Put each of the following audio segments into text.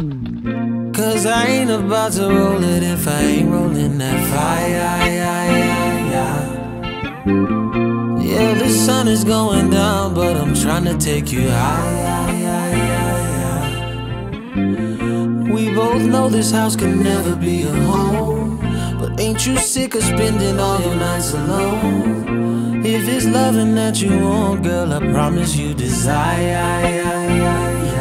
Cause I ain't about to roll it if I ain't rolling that fire. Yeah, the sun is going down, but I'm trying to take you high. We both know this house can never be a home. But ain't you sick of spending all your nights alone? If it's loving that you want, girl, I promise you desire.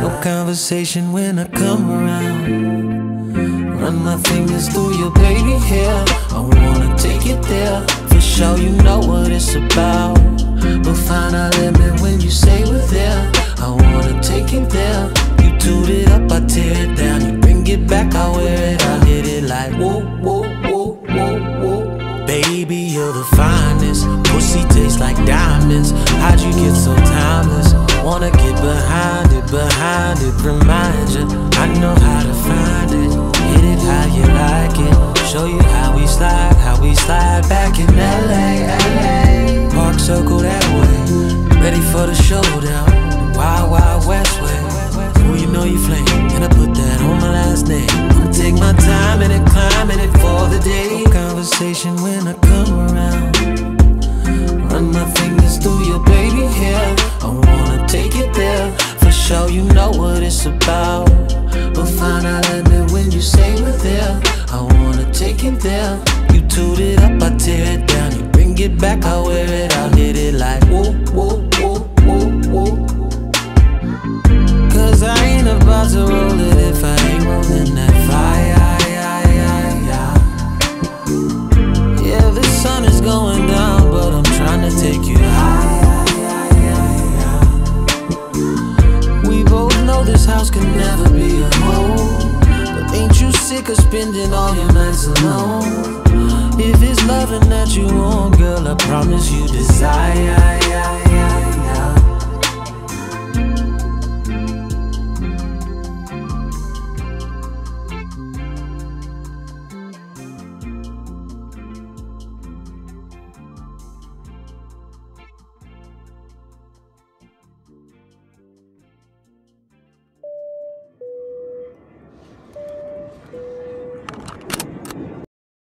No conversation when I come around. Run my fingers through your baby hair. I wanna take it there. For sure, you know what it's about. We'll find our limit when you say we're there. I wanna take it there. You toot it up, I tear it down. You bring it back, I wear it. I hit it like whoa, behind it, remind you. I know how to find it. Hit it how you like it. Show you how we slide, how we slide back in LA, LA. Park circle that way. Ready for the showdown. Wild, wild west way. Who you know you flame, and I put that on my last name. I'ma take my time and it climbing it for the day. Conversation when I come around. It's about. We'll find out limit when you say we're there. I wanna take it there. You toot it up, I tear it down. You bring it back, I wear it. I'll hit it like whoa, whoa, I ain't about to roll it if I ain't rolling that fire. Yeah, the sun is going this house can never be a home. But ain't you sick of spending all your nights alone? If it's loving that you want, girl, I promise you desire.